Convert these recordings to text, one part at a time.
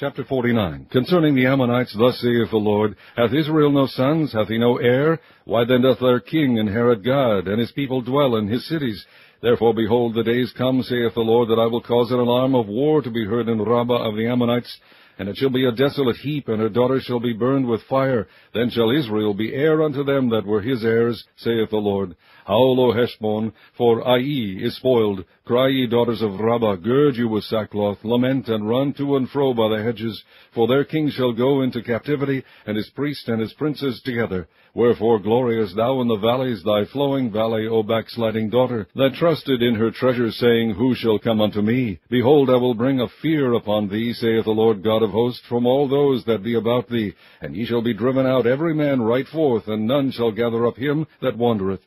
Chapter 49 Concerning the Ammonites, thus saith the Lord, Hath Israel no sons? Hath he no heir? Why then doth their king inherit Gad, and his people dwell in his cities? Therefore, behold, the days come, saith the Lord, that I will cause an alarm of war to be heard in Rabbah of the Ammonites, and it shall be a desolate heap, and her daughters shall be burned with fire. Then shall Israel be heir unto them that were his heirs, saith the Lord. Howl, O Heshbon, for Ai is spoiled. Cry, ye daughters of Rabbah, gird you with sackcloth, lament and run to and fro by the hedges. For their king shall go into captivity, and his priests and his princes together. Wherefore glorious thou in the valleys, thy flowing valley, O backsliding daughter, that trusted in her treasures, saying, Who shall come unto me? Behold, I will bring a fear upon thee, saith the Lord God of hosts, from all those that be about thee. And ye shall be driven out every man right forth, and none shall gather up him that wandereth.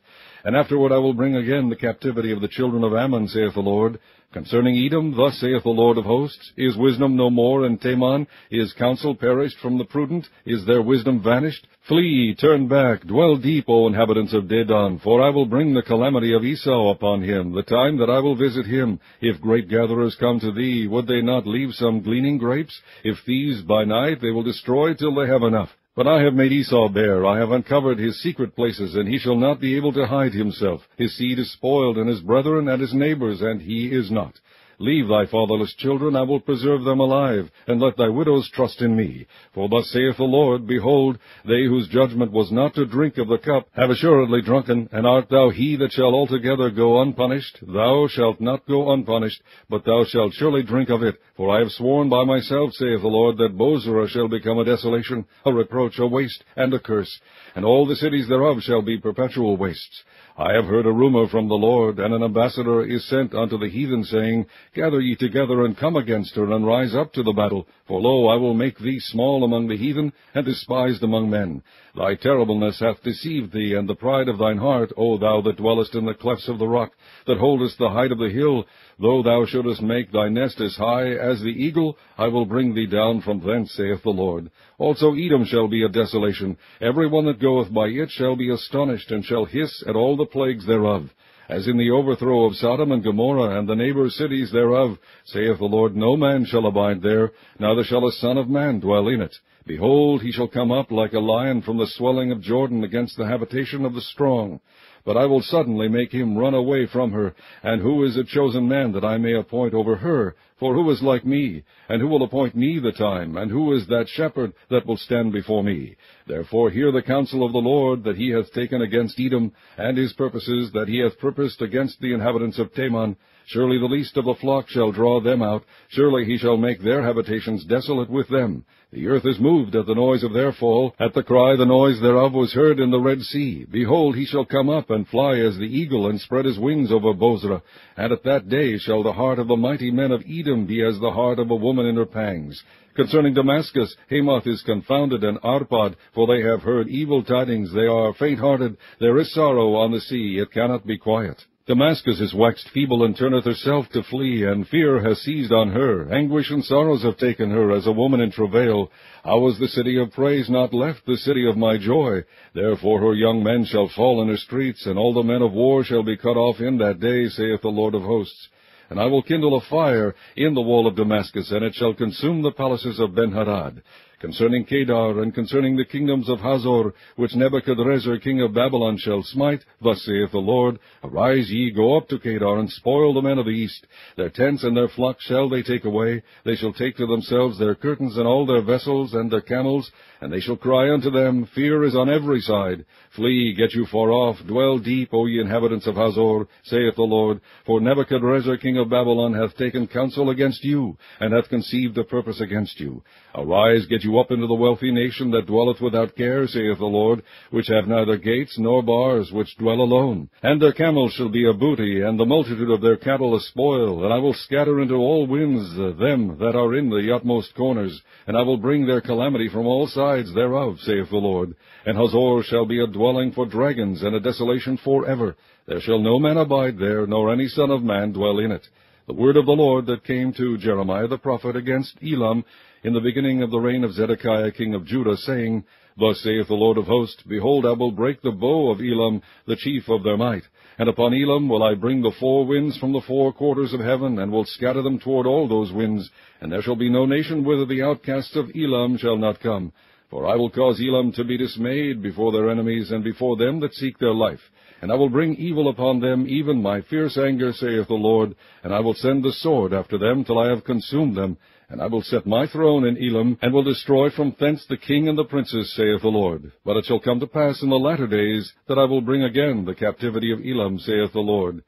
And afterward I will bring again the captivity of the children of Ammon, saith the Lord. Concerning Edom, thus saith the Lord of hosts, Is wisdom no more in Teman? Is counsel perished from the prudent? Is their wisdom vanished? Flee, turn back, dwell deep, O inhabitants of Dedan, for I will bring the calamity of Esau upon him, the time that I will visit him. If grape gatherers come to thee, would they not leave some gleaning grapes? If thieves by night, they will destroy till they have enough. But I have made Esau bare, I have uncovered his secret places, and he shall not be able to hide himself. His seed is spoiled, and his brethren and his neighbors, and he is not. Leave thy fatherless children, I will preserve them alive, and let thy widows trust in me. For thus saith the Lord, Behold, they whose judgment was not to drink of the cup have assuredly drunken, and art thou he that shall altogether go unpunished? Thou shalt not go unpunished, but thou shalt surely drink of it. For I have sworn by myself, saith the Lord, that Bozrah shall become a desolation, a reproach, a waste, and a curse, and all the cities thereof shall be perpetual wastes. I have heard a rumor from the Lord, and an ambassador is sent unto the heathen, saying, Gather ye together, and come against her, and rise up to the battle. For lo, I will make thee small among the heathen, and despised among men. Thy terribleness hath deceived thee, and the pride of thine heart, O thou that dwellest in the clefts of the rock, that holdest the height of the hill. Though thou shouldest make thy nest as high as the eagle, I will bring thee down from thence, saith the Lord. Also Edom shall be a desolation. Every one that goeth by it shall be astonished, and shall hiss at all the plagues thereof. As in the overthrow of Sodom and Gomorrah and the neighbor cities thereof, saith the Lord, no man shall abide there, neither shall a son of man dwell in it. Behold, he shall come up like a lion from the swelling of Jordan against the habitation of the strong. But I will suddenly make him run away from her. And who is a chosen man that I may appoint over her? For who is like me? And who will appoint me the time? And who is that shepherd that will stand before me? Therefore hear the counsel of the Lord that he hath taken against Edom, and his purposes that he hath purposed against the inhabitants of Teman. Surely the least of the flock shall draw them out. Surely he shall make their habitations desolate with them. The earth is moved at the noise of their fall. At the cry the noise thereof was heard in the Red Sea. Behold, he shall come up and fly as the eagle, and spread his wings over Bozrah. And at that day shall the heart of the mighty men of Edom be as the heart of a woman in her pangs. Concerning Damascus, Hamath is confounded, and Arpad, for they have heard evil tidings. They are faint-hearted. There is sorrow on the sea. It cannot be quiet. Damascus is waxed feeble and turneth herself to flee, and fear has seized on her. Anguish and sorrows have taken her as a woman in travail. How was the city of praise not left, the city of my joy? Therefore her young men shall fall in her streets, and all the men of war shall be cut off in that day, saith the Lord of hosts. And I will kindle a fire in the wall of Damascus, and it shall consume the palaces of Benhadad concerning Kedar, and concerning the kingdoms of Hazor, which Nebuchadrezzar king of Babylon shall smite, thus saith the Lord, Arise ye, go up to Kedar, and spoil the men of the east. Their tents and their flocks shall they take away. They shall take to themselves their curtains and all their vessels and their camels, and they shall cry unto them, Fear is on every side. Flee, get you far off, dwell deep, O ye inhabitants of Hazor, saith the Lord, for Nebuchadrezzar king of Babylon hath taken counsel against you, and hath conceived a purpose against you. Arise, get you up into the wealthy nation that dwelleth without care, saith the Lord, which have neither gates nor bars, which dwell alone. And their camels shall be a booty, and the multitude of their cattle a spoil, and I will scatter into all winds them that are in the utmost corners, and I will bring their calamity from all sides thereof, saith the Lord. And Hazor shall be a dwelling for dragons, and a desolation for ever. There shall no man abide there, nor any son of man dwell in it. The word of the Lord that came to Jeremiah the prophet against Elam in the beginning of the reign of Zedekiah king of Judah, saying, Thus saith the Lord of hosts, Behold, I will break the bow of Elam, the chief of their might. And upon Elam will I bring the four winds from the four quarters of heaven, and will scatter them toward all those winds. And there shall be no nation whither the outcasts of Elam shall not come. For I will cause Elam to be dismayed before their enemies, and before them that seek their life. And I will bring evil upon them, even my fierce anger, saith the Lord, and I will send the sword after them till I have consumed them. And I will set my throne in Elam, and will destroy from thence the king and the princes, saith the Lord. But it shall come to pass in the latter days, that I will bring again the captivity of Elam, saith the Lord.